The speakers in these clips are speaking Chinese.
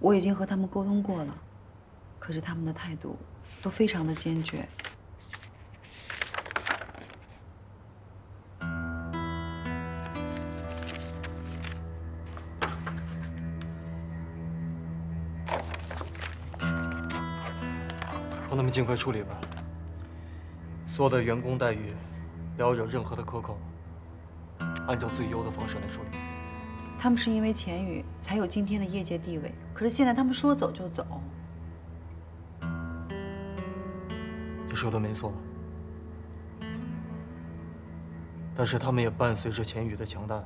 我已经和他们沟通过了，可是他们的态度都非常的坚决。让他们尽快处理吧。所有的员工待遇，不要有任何的克扣，按照最优的方式来处理。他们是因为钱宇才有今天的业界地位，可是现在他们说走就走。你说的没错，但是他们也伴随着钱宇的强大，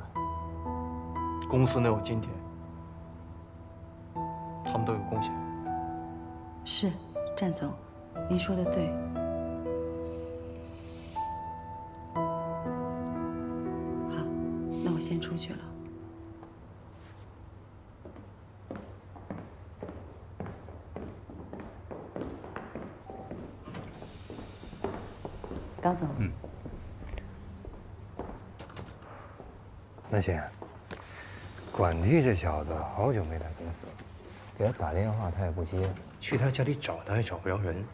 公司能有今天，他们都有贡献。是，战总，您说的对。好，那我先出去了。高总，嗯，那行，管弟这小子好久没来公司了，给他打电话他也不接，去他家里找他也找不着人。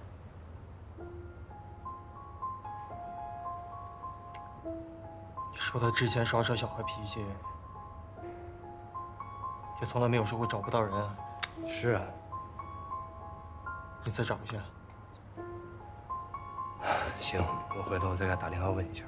你说他之前耍耍小孩脾气，也从来没有说过找不到人。是啊，你再找一下。行，我回头再给他打电话问一下。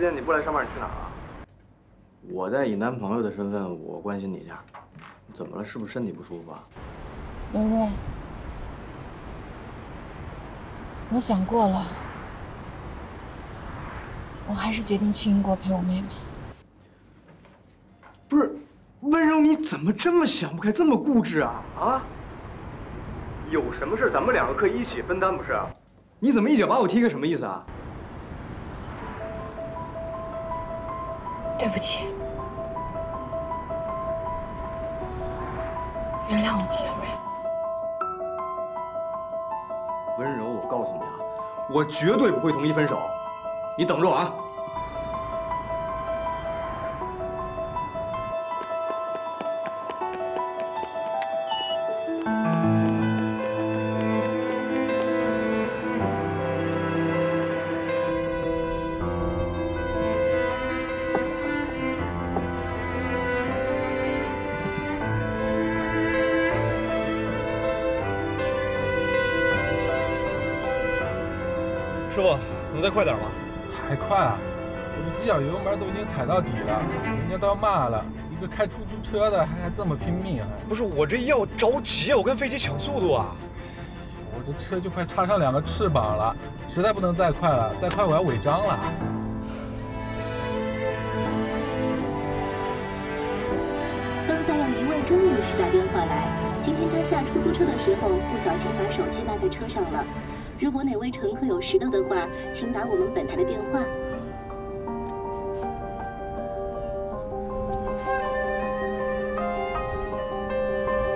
今天你不来上班，你去哪儿了？我在以男朋友的身份，我关心你一下，怎么了？是不是身体不舒服啊？刘瑞，我想过了，我还是决定去英国陪我妹妹。不是，温柔，你怎么这么想不开，这么固执啊？啊？有什么事咱们两个可以一起分担，不是？你怎么一脚把我踢开？什么意思啊？对不起，原谅我吧，刘瑞。温柔，我告诉你啊，我绝对不会同意分手，你等着我啊！师傅，能再快点吗？还快啊！我这几脚油门都已经踩到底了，人家都要骂了。一个开出租车的还还这么拼命啊！不是我这要着急啊，我跟飞机抢速度啊！我这车就快插上两个翅膀了，实在不能再快了，再快我要违章了。刚才有一位钟女士打电话来，今天她下出租车的时候不小心把手机落在车上了。如果哪位乘客有拾到的话，请打我们本台的电话。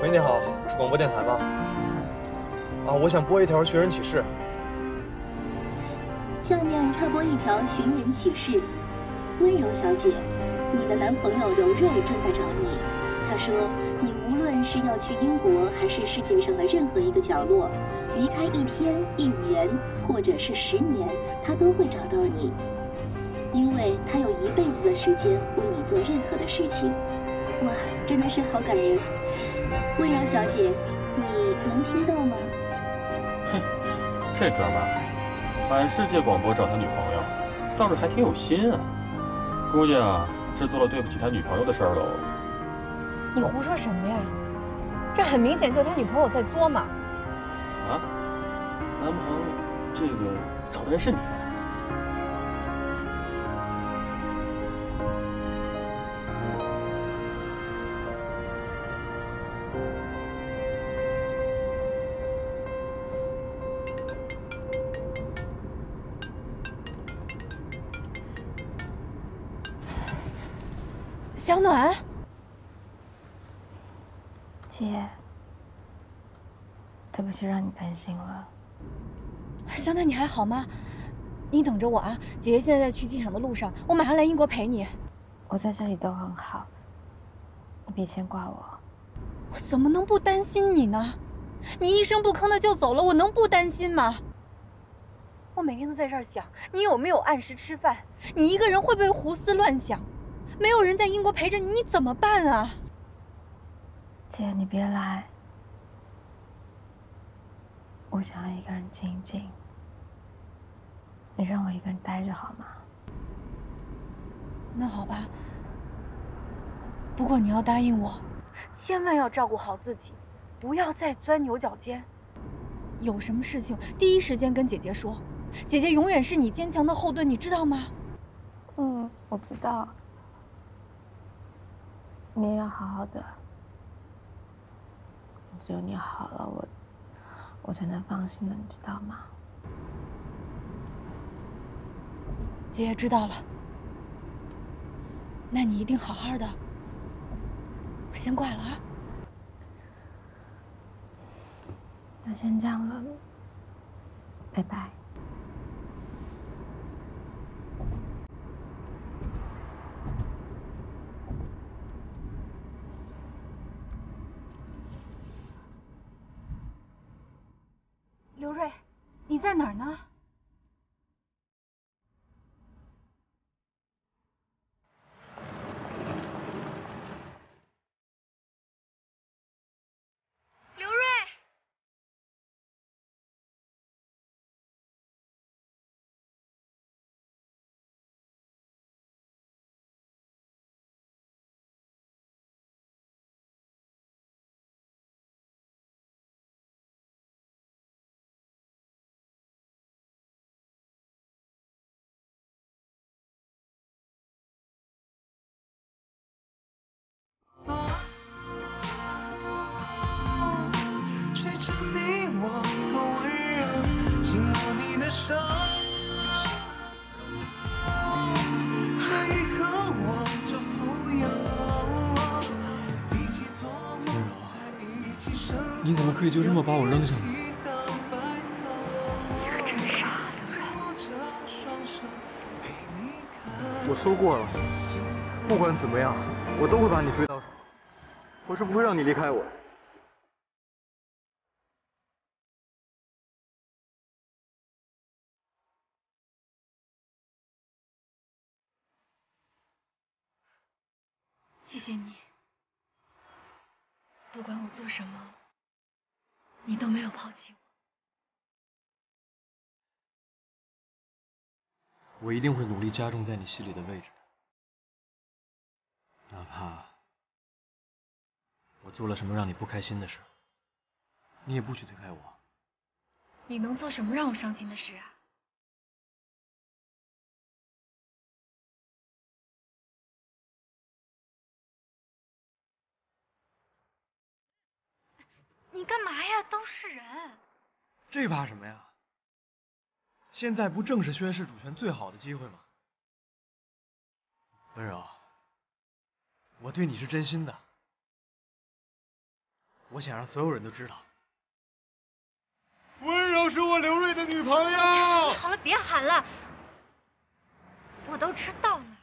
喂，你好，是广播电台吗？啊，我想播一条寻人启事。下面插播一条寻人启事：温柔小姐，你的男朋友刘瑞正在找你。他说，你无论是要去英国，还是世界上的任何一个角落，离开一天、一年，或者是十年，他都会找到你，因为他有一辈子的时间为你做任何的事情。哇，真的是好感人！温柔小姐，你能听到吗？哼，这哥们儿，满世界广播找他女朋友，倒是还挺有心啊。估计啊，是做了对不起他女朋友的事儿喽。你胡说什么呀？这很明显就是他女朋友在作嘛。难不成这个找的人是你？小暖，姐，对不起，让你担心了。小暖，你还好吗？你等着我啊！姐姐现在在去机场的路上，我马上来英国陪你。我在这里都很好，你别牵挂我。我怎么能不担心你呢？你一声不吭的就走了，我能不担心吗？我每天都在这儿想，你有没有按时吃饭？你一个人会不会胡思乱想？没有人在英国陪着你，你怎么办啊？姐，你别来，我想要一个人静静。你让我一个人待着好吗？那好吧。不过你要答应我，千万要照顾好自己，不要再钻牛角尖。有什么事情第一时间跟姐姐说，姐姐永远是你坚强的后盾，你知道吗？嗯，我知道。你也要好好的，只有你好了，我我才能放心的，你知道吗？姐姐知道了，那你一定好好的。我先挂了啊。那先这样了，拜拜。刘瑞，你在哪儿呢？可以就这么把我扔下？你可真傻，我说过了，不管怎么样，我都会把你追到手，我是不会让你离开我。谢谢你，不管我做什么，你都没有抛弃我。我一定会努力加重在你心里的位置的，哪怕我做了什么让你不开心的事，你也不许推开我。你能做什么让我伤心的事啊？你干嘛呀？都是人。这怕什么呀？现在不正是宣誓主权最好的机会吗？温柔，我对你是真心的，我想让所有人都知道，温柔是我刘瑞的女朋友。好了，别喊了，我都知道了。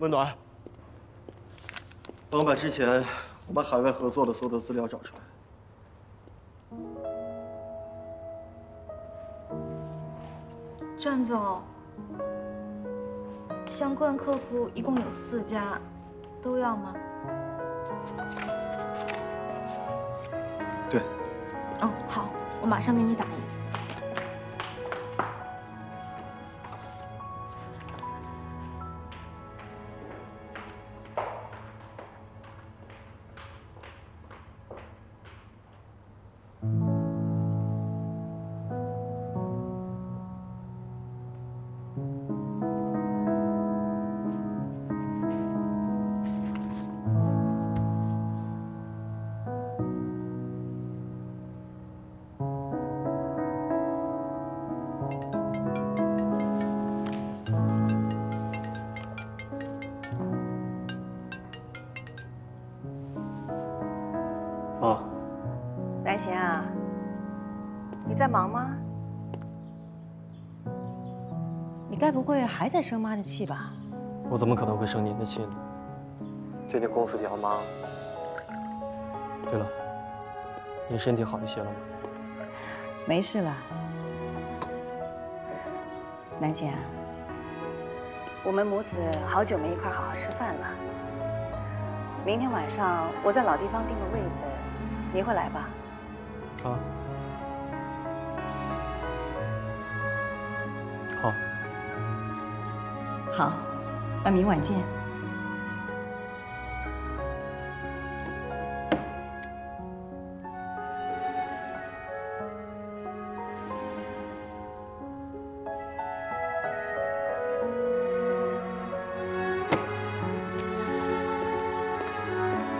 温暖，帮我把之前我们海外合作的所有的资料找出来。战总，相关客户一共有四家，都要吗？对。嗯，好，我马上给你打印。还在生妈的气吧？我怎么可能会生您的气呢？最近公司比较忙。对了，您身体好一些了吗？没事了，南姐啊，我们母子好久没一块好好吃饭了。明天晚上我在老地方订个位子，你会来吧？啊。好。好，那明晚见。